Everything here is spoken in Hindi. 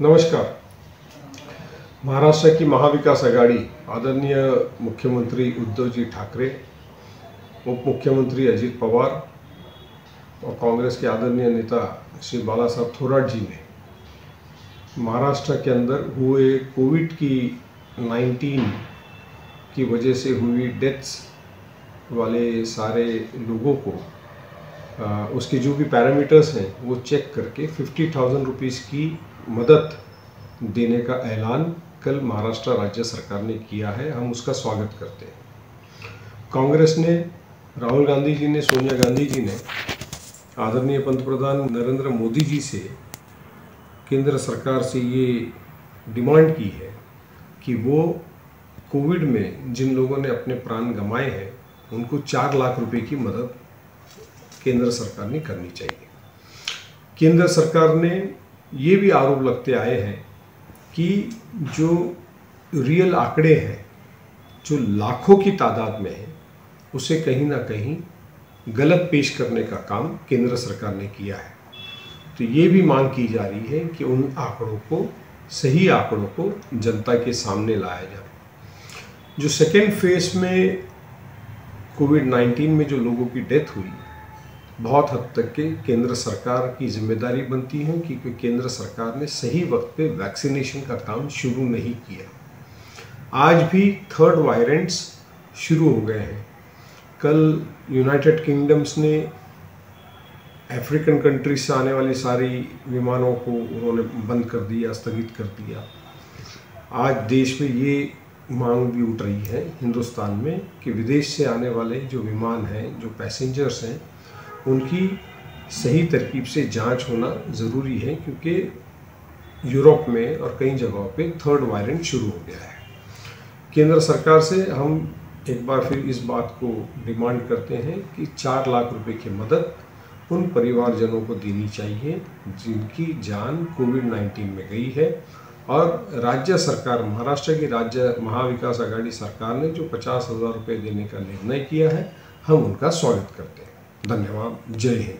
नमस्कार। महाराष्ट्र की महाविकास आघाड़ी, आदरणीय मुख्यमंत्री उद्धव जी ठाकरे उप मुख्यमंत्री अजित पवार और कांग्रेस के आदरणीय नेता श्री बाला साहब थोराट जी ने महाराष्ट्र के अंदर हुए कोविड की 19 की वजह से हुई डेथ्स वाले सारे लोगों को उसके जो भी पैरामीटर्स हैं, वो चेक करके फिफ्टी थाउज़ेंड रुपीज़ की मदद देने का ऐलान कल महाराष्ट्र राज्य सरकार ने किया है। हम उसका स्वागत करते हैं। कांग्रेस ने, राहुल गांधी जी ने, सोनिया गांधी जी ने, आदरणीय पंतप्रधान नरेंद्र मोदी जी से केंद्र सरकार से ये डिमांड की है कि वो कोविड में जिन लोगों ने अपने प्राण गंवाए हैं, उनको चार लाख रुपए की मदद केंद्र सरकार ने करनी चाहिए। केंद्र सरकार ने ये भी आरोप लगते आए हैं कि जो रियल आंकड़े हैं, जो लाखों की तादाद में है, उसे कहीं ना कहीं गलत पेश करने का काम केंद्र सरकार ने किया है। तो ये भी मांग की जा रही है कि उन आंकड़ों को, सही आंकड़ों को जनता के सामने लाया जाए। जो सेकेंड फ़ेज़ में कोविड 19 में जो लोगों की डेथ हुई बहुत हद तक के केंद्र सरकार की ज़िम्मेदारी बनती है क्योंकि केंद्र सरकार ने सही वक्त पे वैक्सीनेशन का काम शुरू नहीं किया। आज भी थर्ड वायरेंट्स शुरू हो गए हैं। कल यूनाइटेड किंगडम्स ने अफ्रीकन कंट्रीज़ से आने वाली सारी विमानों को उन्होंने बंद कर दिया, स्थगित कर दिया। आज देश में ये मांग भी उठ रही है हिंदुस्तान में कि विदेश से आने वाले जो विमान हैं, जो पैसेंजर्स हैं उनकी सही तरकीब से जाँच होना ज़रूरी है क्योंकि यूरोप में और कई जगहों पे थर्ड वायरेंट शुरू हो गया है। केंद्र सरकार से हम एक बार फिर इस बात को डिमांड करते हैं कि चार लाख रुपए की मदद उन परिवारजनों को देनी चाहिए जिनकी जान कोविड 19 में गई है और राज्य सरकार, महाराष्ट्र की राज्य महाविकास आघाड़ी सरकार ने जो पचास हज़ार रुपये देने का निर्णय किया है, हम उनका स्वागत करते हैं। धन्यवाद। जय हिंद।